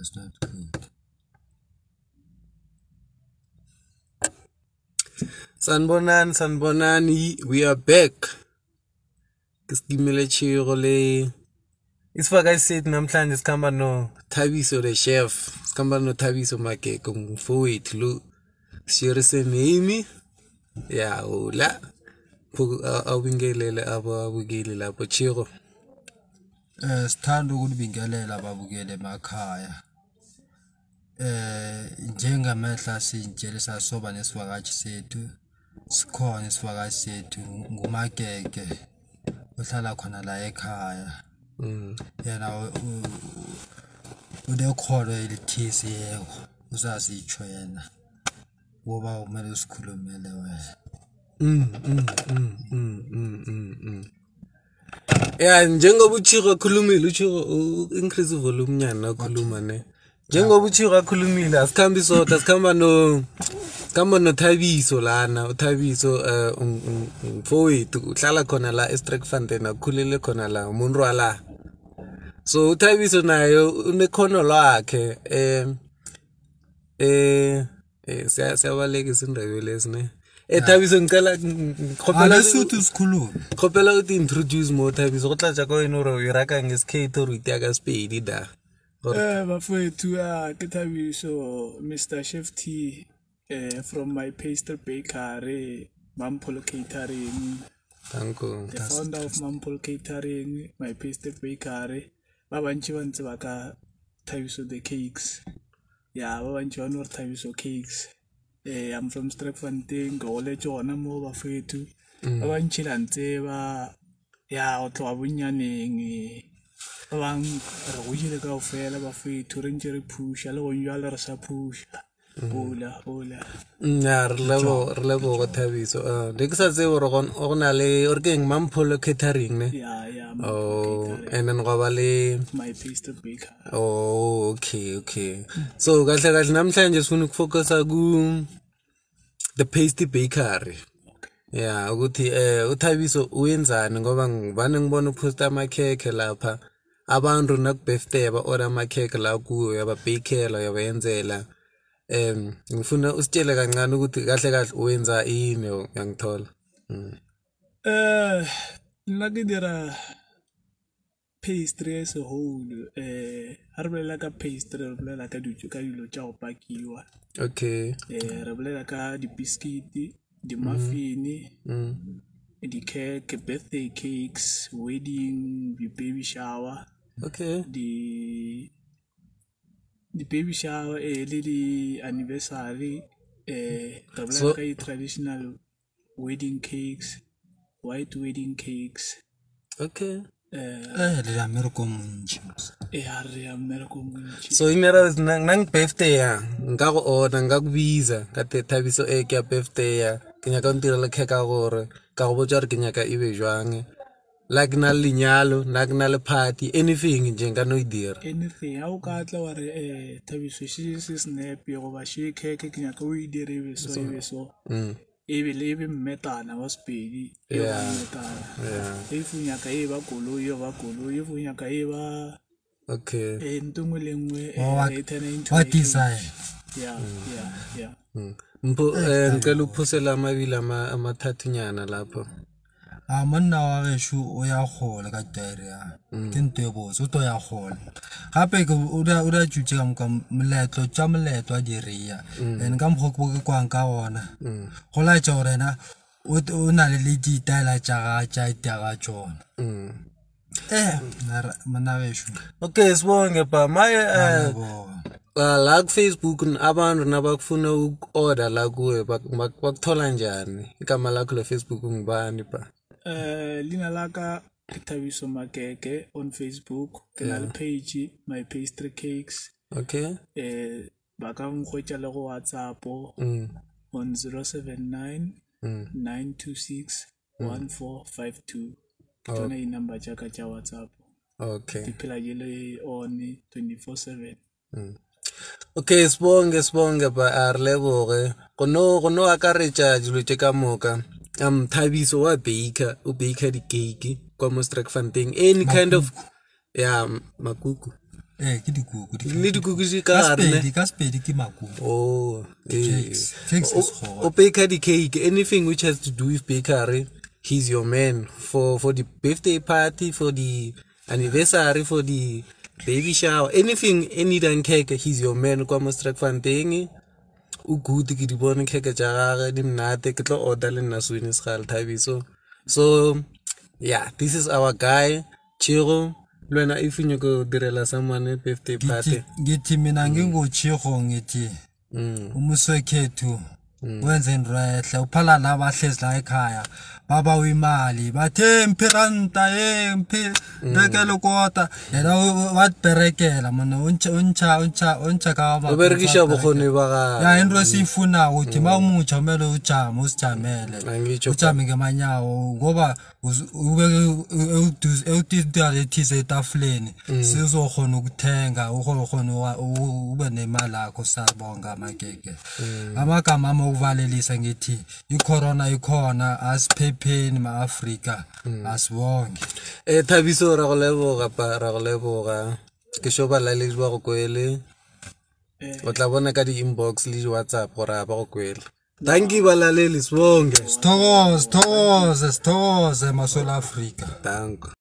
That's not good. Sanibonani, sanibonani. We are back. Isifaka isithi namhlanje sikhamba no Thabiso the chef. Sikhamba no Thabiso Makeke ngumfowethu lo. Shirise name. Ya ula. Abo abukeli lapho chiro. Eh sithanda ukulibingelela ababukeli emakhaya. Eh njengamehla sintshelisa soba nesivakashi sethu. Sikhona isivakashi sethu ngumakeke. Uhlala khona la ekhaya. Mm. Yena unekholo elithisi yeko. Uzazitsho yena. Woba kumele usikhulumele wena. Mm mm mm mm mm mm. mm. Ya njengoba uchiro khulumile uchiro increase volume nyana nakhuluma ne. Njengoba uchiro akhulumile asikhambi sodwa sikhamba no sikhamba no Thabiso lana uThabiso eh umfowethu uhlala khona la eStrekfontein akhulele khona la umuntu wala. So uThabiso naye unekhono lakhe eh eh eh siya siyabalekisa indebele lesine. Eh Thabiso ngicela ngikhopela Alesuthu sikhulume. khopela uti introduce mo Thabiso go tla jaaka wena ore o e raka ngesikhetho ore o itea ka sepedi da Eh bafowethu ah ke Thabiso Mr Chef T eh from my pastry bakery Mampolo Catering the founder of Mampolo Catering my pastry bakery. Ba bantši ba ntse ba ka Thabiso the cakes. Ya ba bantši ba no re Thabiso cakes. Eh I'm from Strekfontein ke gole tsona mo bafowethu. Ba bantši la ntse ba ya go tloga bonnyaneng ba bang re go jile kao fela bafetho re ntse re phusha le gong jale re sa phusha. Ola ola ya re lebo re lebo go Thabiso eh de ke sa tsebe gore go na le ore ke eng? Mampolo catering ne? Oh and then go ba le oh okay okay. So kahle kahle namhlanje sifuna ukufocusa ku the pasty bakery. Ya ukuthi eh uThabiso uyenzani? Ngoba ngivane ngibona uposta amakhekhe lapha. Abantu naku birthday ba order amakhekhe la kuyo yababakela yabayenzela em ngifuna usitshele kancane ukuthi kahle kahle uyenza ini yangithola Mm. eh nna ke dira pastry as a whole eh ha re bolela ka pastry re bolela ka dijo ka dilo tša go pakiwa. Okay. Eh re bolela ka di-biscuit di-muffin mm. di-cake birthday cakes wedding di-baby shower. Okay. Di di-baby shower eh le di-anniversary eh re bolela So- ka di-traditional wedding cakes white wedding cakes. Okay. Eh Eh e a ya mmereko montši so inera nang birthday ya nka go order nka go bisa ka thabiso e ke ya birthday ya ke nyaka o ntirele kgeka gore ka go botsa gore ke nyaka e be jwang like na le lenyalo like na le party anything nje nka no yi e dira. Anything a wu katla wa ri um eh, thabiso xi xi snape goba xi khekhe ke nyaka u yi e dire e ivi so ivi so. Mm. Ivi le ivi mmetana wa sepedi ivametana if u nyaka e va koloi yo va koloi if u nyaka e va okay. E nto nngwe le nngwe oh, eh, wa design yeah yeah yeah. Mm. Mm. Mpo um ngicela lapho. Ah monna wa gešo o ya gola ka tire ya. Ke nto e botse o to ya gola. Gape ke o da o da tšutše ka moka moletlo tša moletlo a direya. And ka mokgwa ke ke kwang ka ona. Go laetša gore ena o o na le le ditaela tša ga tša itaga tšona. Mm. Eh mara monna gešo. okay sibonge ba maye eh, Boga. uh, la ku-facebook n- abantu nabakufuna uku-order la kuwe bak- bak- bakuthola njani igama lakho le-facebook ngubani ba eh lina la ka ke thabiso makeke on facebook ke na le page my pastry cakes. Okay. Eh ba ka nkgwetša le go whatsapp mm. on 079 Mm. 926 1452 ke tsona di-number tša ka tša whatsapp okay. Di phela di le on 24/7 okay sibonge sibonge ba a re leboge. Go no akaretša dilo tše ka moka um thabiso wa baker o baker di-cake kwa mo strakfontein any kind of yeah makuku ee ke dikuku di- le dikuku di ka ka gare ne sepedi ka sepedi ke makuku Oh, eh. cakes. Cakes is O- hot. o baker the cake, anything which has to do with bakery, he's your man for for the birthday party, for the anniversary, for the baby shower, anything, any dang cake, he's your man. Kwa mo Strakfontein, o ugood ke di bone kheke tša gagwe di mnate ke tlo order le nna swine se gare thabiso so yeah this is our guy chiro. Le wena if o nyaka go direla someone birthday party. ke ti mina ke chiro ngeti o mm. moswekhetho wenze into ehle uphala nabahlezi la ekhaya babawa imali bathe mphi ranta ye mphi rekele kota yena u- watiberekela mona untšha o berekisa bokgoni ba ya into esiyifunako uthi ma umutsha umele ujame usijamele ujame ngemanyawo ngoba ubeke ewutithalethise etafuleni sizokhona ukuthenga ukhona ube nemali yakho sabonga magege amagama ami okuvalelisa ngithi icorona ikhona asiphepheni ma-afrika asibonge. Um thabiso ra go leboga pa ra go leboga ke sho balaledi ba go kwele o tla bona ka di-inbox le di-whatsapp gore a ba go kwele tanki balaleli sibonge. Sithokoze sithokoze sithokoze masolo afrika. Tanko